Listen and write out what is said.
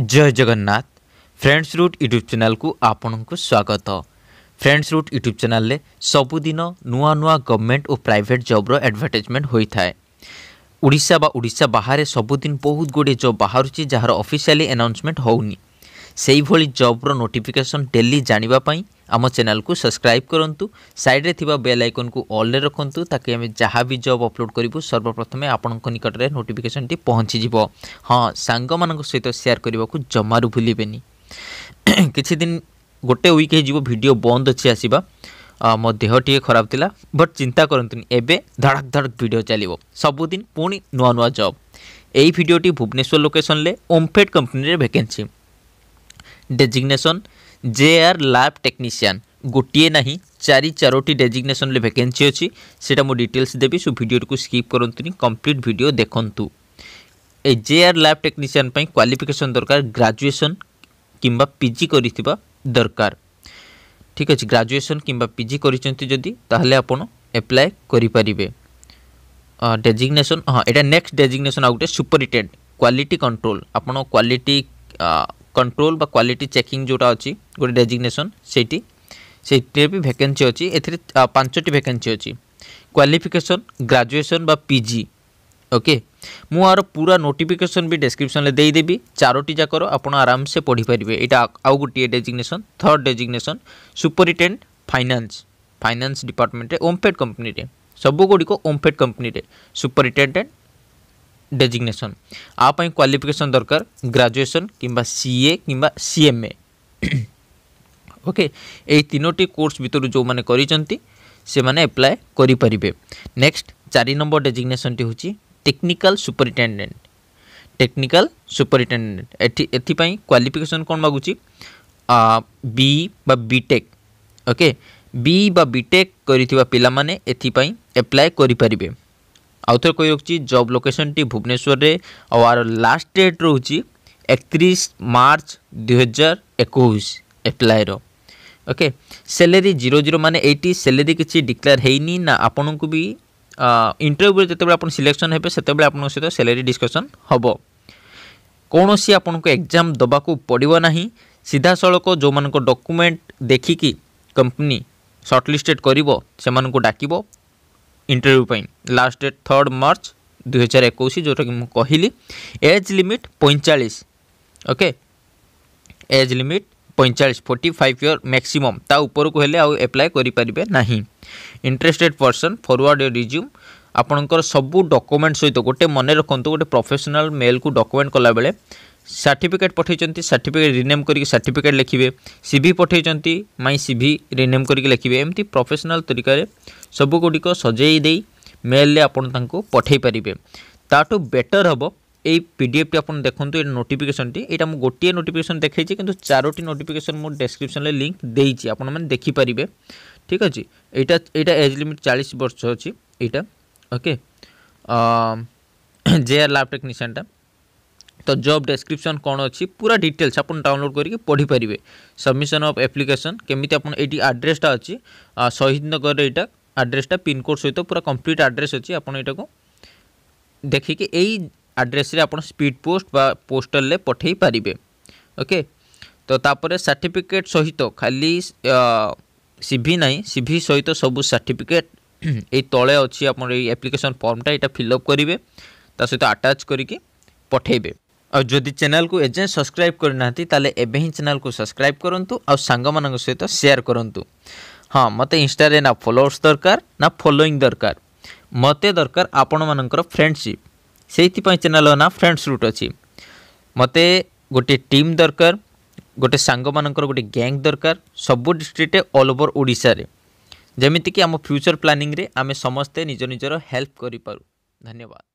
जय जगन्नाथ फ्रेंड्स रुट YouTube channel आपण को स्वागत फ्रेंड्स रुट युट्युब नुआ नुआ नुवा नुवा प्राइवेट प्राइभेट रो एडवर्टाइजमेंट होई थाए उड़ीसा बा उडा बाह्रै सबुदिन बहुत ऑफिशियली अनाउंसमेंट होउनी सेई अफिसियली अनाउन्समेन्ट रो नोटिफिकेशन डेली जानिबा पई आम चैनल को सब्सक्राइब करूँ सैड्रे थी बेल आइकन को अल्रे रखु ताकि आम जहाँ भी जब अपलोड करूँ सर्वप्रथमें आपण निकट में नोटिफिकेसन टी पहुँचीज हाँ सांग मान सहित सेयार करने को जमारू भूल କିଛି ଦିନ ଗୋଟେ ୱିକ୍ ହେଇଯିବ ଭିଡ଼ିଓ ବନ୍ଦ ଅଛି ଆସିବା ମୋ ଦେହ ଟିକେ ଖରାପ ଥିଲା ବଟ୍ ଚିନ୍ତା କରନ୍ତୁନି ଏବେ ଧଡ଼ାକ ଧଡ଼କ ଭିଡ଼ିଓ ଚାଲିବ ସବୁଦିନ ପୁଣି ନୂଆ ନୂଆ ଜବ୍ ଏହି ଭିଡ଼ିଓଟି ଭୁବନେଶ୍ୱର ଲୋକେସନରେ ଓମ୍ଫେଡ୍ କମ୍ପାନୀରେ vacancy designation JR lab technician ଗୋଟିଏ ନାହିଁ ଚାରି ଚାରୋଟି ଡେଜିଗ୍ନେସନ୍ରେ ଭେକେନ୍ସି ଅଛି ସେଇଟା ମୁଁ ଡିଟେଲ୍ସ ଦେବି ସୋ ଭିଡ଼ିଓଟିକୁ ସ୍କିପ୍ କରନ୍ତୁନି କମ୍ପ୍ଲିଟ୍ ଭିଡ଼ିଓ ଦେଖନ୍ତୁ ଏ ଜେଆର୍ ଲ୍ୟାବ୍ ଟେକ୍ନିସିଆନ୍ ପାଇଁ କ୍ୱାଲିଫିକେସନ୍ ଦରକାର ଗ୍ରାଜୁଏସନ୍ କିମ୍ବା ପିଜି କରିଥିବା ଦରକାର ଠିକ୍ ଅଛି ଗ୍ରାଜୁଏସନ୍ କିମ୍ବା ପିଜି କରିଛନ୍ତି ଯଦି ତାହେଲେ ଆପଣ ଆପ୍ଲାଏ କରିପାରିବେ ଡେଜିଗ୍ନେସନ୍ ହଁ ଏଇଟା ନେକ୍ସଟ ଡେଜିଗ୍ନେସନ୍ ଆଉ ଗୋଟେ ସୁପରିଟେଣ୍ଡ କ୍ୱାଲିଟି କଣ୍ଟ୍ରୋଲ ଆପଣ କ୍ୱାଲିଟି কন্ট্রোল বা কোয়ালিটি চেকিং ଯେଉଁଟା ଅଛି ଗୋଟେ ଡେଜିଗ୍ନେସନ୍ ସେଇଠି ସେଇଟିରେ ବି ଭ୍ୟାକେନ୍ସି ଅଛି ଏଥିରେ ପାଞ୍ଚଟି ଭ୍ୟାକେନ୍ସି ଅଛି କ୍ୱାଲିଫିକେସନ୍ ଗ୍ରାଜୁଏସନ୍ ବା ପିଜି ଓକେ ମୁଁ ଆର ପୁରା ନୋଟିଫିକେସନ୍ ବି ଡେସ୍କ୍ରିପ୍ସନ୍ରେ ଦେଇଦେବି ଚାରୋଟି ଯାକର ଆପଣ ଆରାମସେ ପଢ଼ିପାରିବେ ଏଇଟା ଆଉ ଗୋଟିଏ designation third designation superintend finance finance ଡିପାର୍ଟମେଣ୍ଟରେ OMFED କମ୍ପାନୀରେ ସବୁଗୁଡ଼ିକ ଓମ୍ଫେଡ୍ କମ୍ପାନୀରେ ସୁପରିଟେଣ୍ଡେଣ୍ଟ ଡେଜିଗ୍ନେସନ୍ ଆ ପାଇଁ କ୍ୱାଲିଫିକେସନ୍ ଦରକାର ଗ୍ରାଜୁଏସନ୍ କିମ୍ବା ସିଏ କିମ୍ବା ସିଏମ୍ଏ ଓକେ ଏହି ତିନୋଟି କୋର୍ସ ଭିତରୁ ଯେଉଁମାନେ କରିଛନ୍ତି ସେମାନେ ଆପ୍ଲାଏ କରିପାରିବେ ନେକ୍ସଟ ଚାରି ନମ୍ବର ଡେଜିଗ୍ନେସନ୍ଟି ହେଉଛି ଟେକ୍ନିକାଲ ସୁପରିଟେଣ୍ଡେଣ୍ଟ ଟେକ୍ନିକାଲ ସୁପରିଟେଣ୍ଡେଣ୍ଟ ଏଠି ଏଥିପାଇଁ କ୍ୱାଲିଫିକେସନ୍ କ'ଣ ମାଗୁଛି ବି ବା ବିଟେକ୍ ଓକେ ବି ବା ବିଟେକ୍ କରିଥିବା ପିଲାମାନେ ଏଥିପାଇଁ ଆପ୍ଲାଏ କରିପାରିବେ আউথরে কই রাখছি জব লোকেশনটি ভুবনেশ্বরের আর লাস্ট ডেট রয়েছে একত্রিশ মার্চ দুই হাজার একুশ এপ্লাইর ওকে স্যালেরি জিরো জিরো মানে এইটি স্যালেরি কিছু ডিক্লেয়ার হয়নি না আপনার বি ইন্টরভিউ যেতবে আপনার সিলেকশন হবে সেতবে আপনার সহ স্যালেরি ডিসকসন হব কৌশি আপনার এক্সাম দেওয়া পড়ব না ସିଧାସଳଖ ଯେଉଁମାନଙ୍କ ଡକୁମେଣ୍ଟ ଦେଖିକି କମ୍ପାନୀ ସର୍ଟଲିଷ୍ଟେଡ଼ କରିବ ସେମାନଙ୍କୁ ଡାକିବ ଇଣ୍ଟରଭ୍ୟୁ ପାଇଁ ଲାଷ୍ଟ ଡେଟ୍ ଥର୍ଡ଼ ମାର୍ଚ୍ଚ ଦୁଇହଜାର ଏକୋଇଶ ଯେଉଁଟାକି ମୁଁ କହିଲି ଏଜ୍ ଲିମିଟ୍ ପଇଁଚାଳିଶ ଓକେ ଏଜ୍ ଲିମିଟ୍ ପଇଁଚାଳିଶ ଫୋର୍ଟି ଫାଇଭ୍ ଇୟର୍ ମ୍ୟାକ୍ସିମମ୍ ତା ଉପରକୁ ହେଲେ ଆଉ ଆପ୍ଲାଏ କରିପାରିବେ ନାହିଁ ଇଣ୍ଟରେଷ୍ଟେଡ଼୍ ପର୍ସନ୍ ଫରୱାର୍ଡ଼ ରିଜ୍ୟୁମ୍ ଆପଣଙ୍କର ସବୁ ଡକୁମେଣ୍ଟ ସହିତ ଗୋଟେ ମନେ ରଖନ୍ତୁ ଗୋଟେ ପ୍ରଫେସନାଲ୍ ମେଲ୍କୁ ଡକୁମେଣ୍ଟ କଲାବେଳେ সার্টিফিকেট পঠাইছেন সার্টিফিকেট রিনেম করি সার্টিফিকেট লিখবে সিভি পঠাইছেন মাই সিভি রিনেম করি লিখবে এমতি প্রফেসনাল তরিকার সবুগুড়িক সজাই দিয়ে মেলে আপনার তাঁকু পঠাই পারে তাঠু বেটর হব এই পিডিএফটি আপনার দেখুন এই নোটিফিকেসনটি এটা মু গোটিয়ে নোটিফিকেসন দেখাইছি কিন্তু চারোটি নোটিফিকেসন মু ডেসক্রিপশন লিঙ্ক দিয়েছি আপনার দেখিপারে ঠিক আছে এইটা এইটা এজ লিমিট চাশ বর্ষ অছি এইটা ওকে জে আর ল্যাব টেকনিশিয়ানটা ତ ଜବ୍ ଡେସ୍କ୍ରିପ୍ସନ୍ କଣ ଅଛି ପୁରା ଡିଟେଲ୍ସ ଆପଣ ଡାଉନଲୋଡ଼୍ କରିକି ପଢ଼ିପାରିବେ पारे ଅଫ୍ ଆପ୍ଲିକେସନ୍ କେମିତି ଆପଣ ଏଇଠି ଆଡ଼୍ରେସ୍ଟା ଅଛି अच्छी शहीद नगर यहाँ आड्रेसटा पिनकोड सहित पूरा कम्प्लीट आड्रेस अच्छी आप ଦେଖିକି ଏଇ ଆଡ୍ରେସ୍ରେ ଆପଣ ସ୍ପିଡ଼୍ ପୋଷ୍ଟ ବା ପୋଷ୍ଟରରେ ପଠାଇ ପାରିବେ ଓକେ ତ ତାପରେ ସାର୍ଟିଫିକେଟ୍ ସହିତ ଖାଲି ସିଭି ନାହିଁ ସି ଭି ସହିତ ସବୁ ସାର୍ଟିଫିକେଟ୍ ଏଇ ତଳେ ଅଛି ଆପଣ ଏଇ ଆପ୍ଲିକେସନ୍ ଫର୍ମଟା ଏଇଟା ଫିଲ୍ଅପ୍ କରିବେ ତା ସହିତ ଆଟାଚ୍ କରିକି ପଠାଇବେ ଆଉ ଯଦି ଚ୍ୟାନେଲ୍କୁ ଏଯାଏଁ ସବସ୍କ୍ରାଇବ୍ କରିନାହାନ୍ତି ତାହେଲେ ଏବେ ହିଁ ଚ୍ୟାନେଲ୍କୁ ସବସ୍କ୍ରାଇବ୍ କରନ୍ତୁ ଆଉ ସାଙ୍ଗମାନଙ୍କ ସହିତ ସେୟାର କରନ୍ତୁ ହଁ ମୋତେ ଇନଷ୍ଟାରେ ନା ଫଲୋଅର୍ସ ଦରକାର ନା ଫଲୋଇଂ ଦରକାର ମୋତେ ଦରକାର ଆପଣମାନଙ୍କର ଫ୍ରେଣ୍ଡସିପ୍ ସେଇଥିପାଇଁ ଚ୍ୟାନେଲ୍ର ନାଁ ଫ୍ରେଣ୍ଡସ୍ ରୁଟ୍ ଅଛି ମୋତେ ଗୋଟିଏ ଟିମ୍ ଦରକାର ଗୋଟେ ସାଙ୍ଗମାନଙ୍କର ଗୋଟେ ଗ୍ୟାଙ୍ଗ ଦରକାର ସବୁ ଡିଷ୍ଟ୍ରିକ୍ଟରେ ଅଲ୍ ଓଭର୍ ଓଡ଼ିଶାରେ ଯେମିତିକି ଆମ ଫ୍ୟୁଚର୍ ପ୍ଲାନିଂରେ ଆମେ ସମସ୍ତେ ନିଜ ନିଜର ହେଲ୍ପ କରିପାରୁ ଧନ୍ୟବାଦ